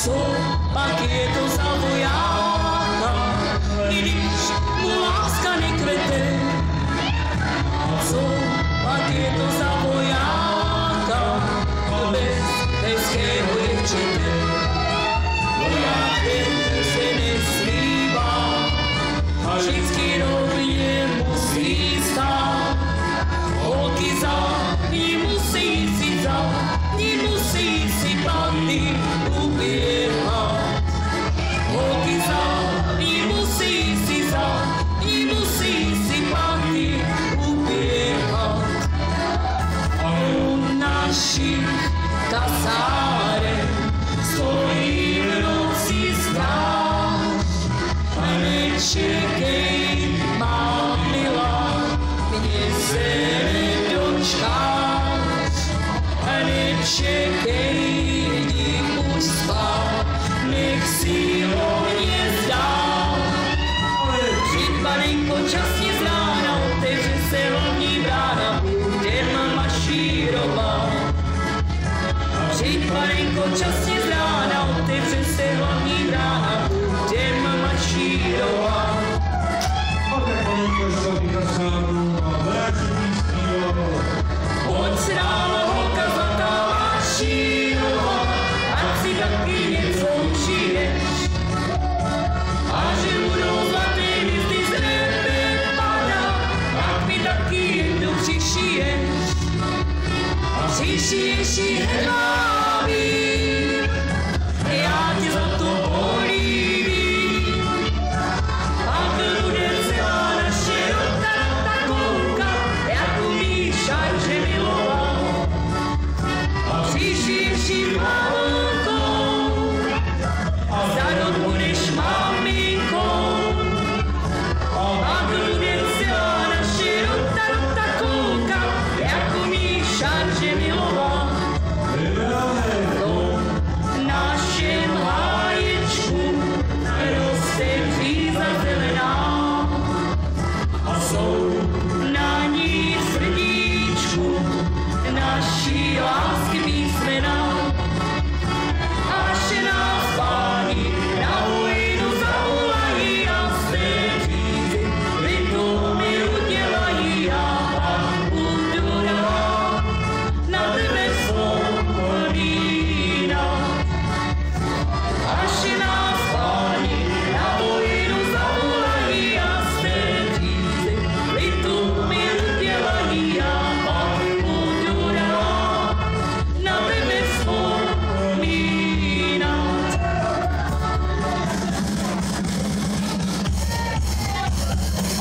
sou, paqueto, salvo e alma. We'll současně s ránou, ty přece hlavní brána, těm mašírová. Od srála holka zlatá mašírová, ať si taky něco užiješ. A že budou zlatý hvězdy z nebe padá, tak mi taky jednu přišiješ. A přišiješ ji hrdá. soul.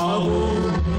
Saúde.